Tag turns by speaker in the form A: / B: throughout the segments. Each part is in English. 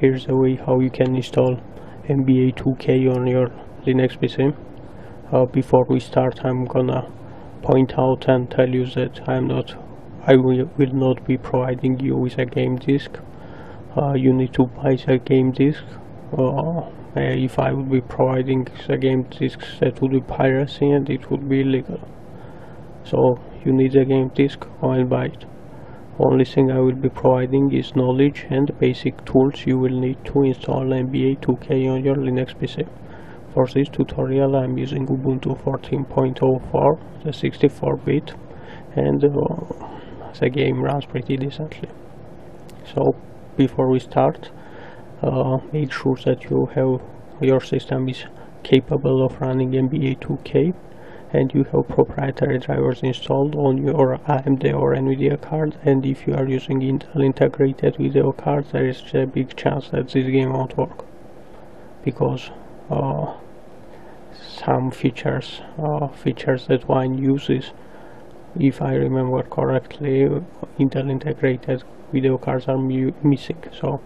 A: here's a way how you can install NBA 2K on your Linux PC. Uh, before we start, I'm gonna point out and tell you that I'm not, I will, will not be providing you with a game disk. Uh, you need to buy the game disk. Uh, if I would be providing the game disk, that would be piracy and it would be illegal. So you need a game disk, go and buy it only thing I will be providing is knowledge and basic tools you will need to install NBA 2K on your Linux PC. For this tutorial I am using Ubuntu 14.04, the 64-bit, and uh, the game runs pretty decently. So before we start, uh, make sure that you have your system is capable of running NBA 2K and you have proprietary drivers installed on your AMD or NVIDIA card and if you are using Intel integrated video card there is a big chance that this game won't work. Because uh, some features uh, features that one uses if I remember correctly Intel integrated video cards are missing. So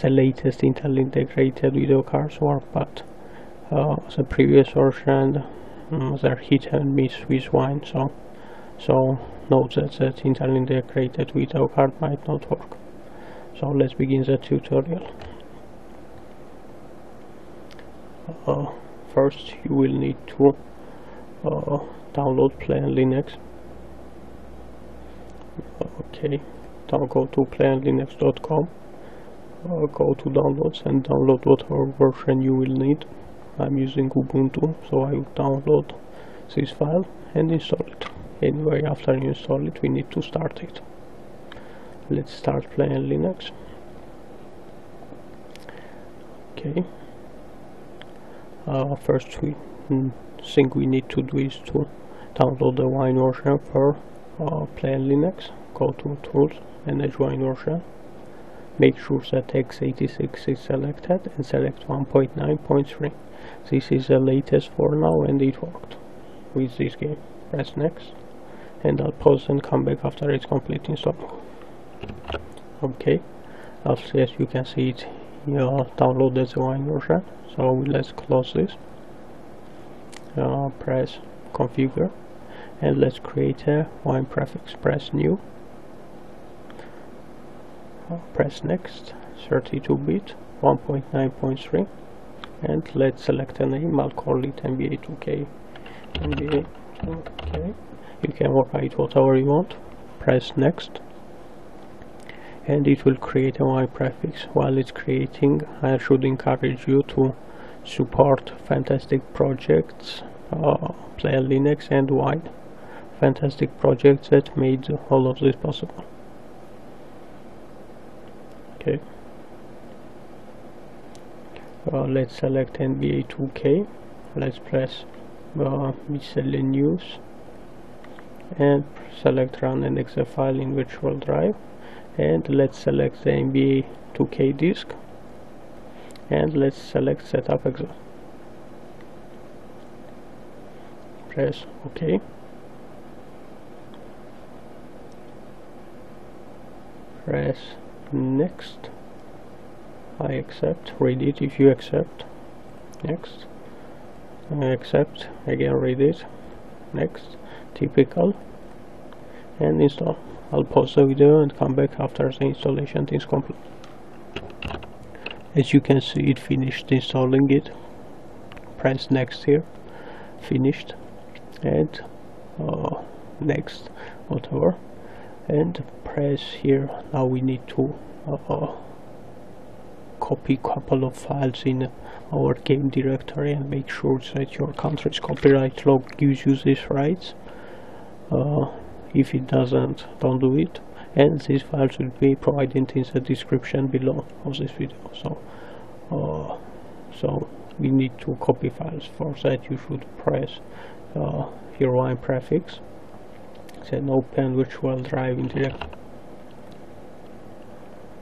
A: the latest Intel integrated video cards work but uh, the previous version mm, they're hit and miss with wine so so note that that Intel integrated video card might not work. So let's begin the tutorial. Uh, first you will need to uh, download Linux. okay now go to playonlinux.com uh, go to downloads and download whatever version you will need I'm using Ubuntu so I will download this file and install it. Anyway after you install it we need to start it. Let's start PlayOnLinux. Okay. Uh, first we mm, thing we need to do is to download the wine version for uh, PlayOnLinux go to tools and manage wine version make sure that x86 is selected and select 1.9.3 this is the latest for now and it worked with this game. Press next and I'll pause and come back after it's complete install okay. Also as you can see it you know, downloaded the wine version. So let's close this. Uh, press configure and let's create a wine prefix. Press new press next 32 bit 1.9.3 and let's select a name. I'll call it NBA 2K NBA 2K you can write whatever you want. Press next. And it will create a wine prefix. While it's creating I should encourage you to support fantastic projects uh, play Linux and Wine fantastic projects that made all of this possible okay. Uh, let's select NBA 2K let's press uh, miscellaneous and select run an exe file in virtual drive. And let's select the NBA 2K disk. And let's select setup exe press OK. Press next. I accept. Read it if you accept. Next. I accept. Again read it. Next. Typical. And install. I'll pause the video and come back after the installation is complete. As you can see it finished installing it. Press next here. Finished. And uh, next. Whatever and press here. Now we need to uh, copy couple of files in our game directory and make sure that your country's copyright law gives you these rights. Uh, if it doesn't don't do it. And these files will be provided in the description below of this video. So uh, so we need to copy files for that. You should press uh, your wine prefix then open virtual drive into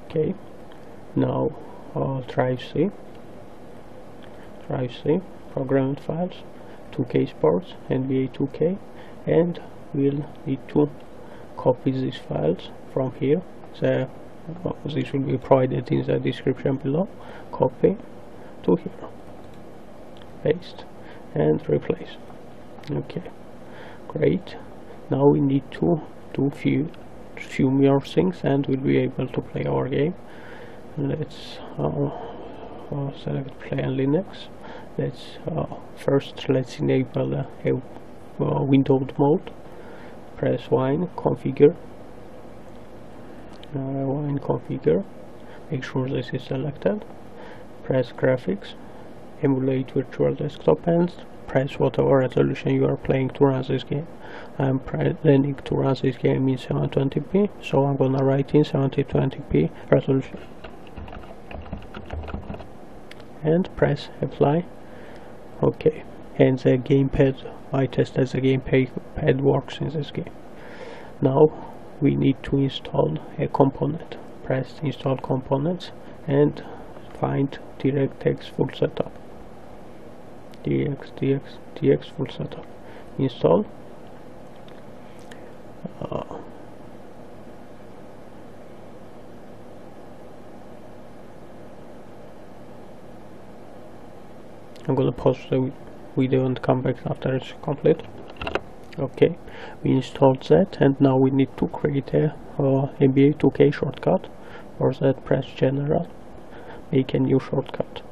A: okay. Now uh, drive C. Drive C programmed files 2k sports NBA 2k and we'll need to copy these files from here. The uh, this will be provided in the description below. Copy to here. Paste and replace. Okay. Great now we need to do few few more things and we'll be able to play our game. Let's uh, uh, select play on Linux. Let's uh, first let's enable a, a windowed mode. Press wine configure. Uh, wine configure. Make sure this is selected. Press graphics. Emulate virtual desktop and press whatever resolution you are playing to run this game. I'm planning to run this game in 720p so I'm gonna write in 720p resolution. And press apply. Okay. And the gamepad I tested the gamepad works in this game. Now we need to install a component. Press install components and find DirectX full setup dx dx dx full setup. Install. Uh, I'm gonna pause the video and come back after it's complete. Okay we installed that and now we need to create a uh, NBA 2K shortcut. For that press general. Make a new shortcut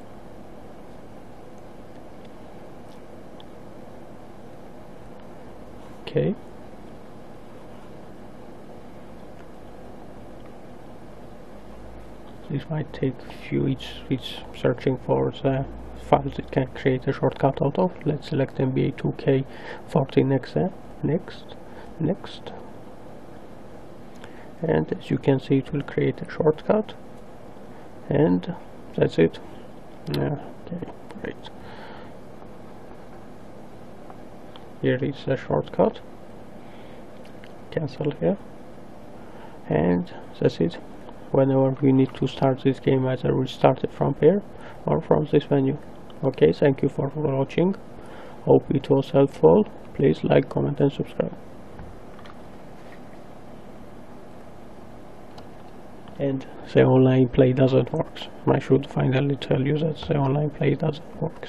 A: okay this might take a few each, each searching for the files it can create a shortcut out of. Let's select NBA 2K14 next, eh? next, next. And as you can see, it will create a shortcut. And that's it. Yeah, okay, great. Here is the shortcut. Cancel here. And that's it. Whenever we need to start this game, either we start it from here or from this menu okay thank you for watching hope it was helpful please like comment and subscribe and the online play doesn't work I should finally tell you that the online play doesn't work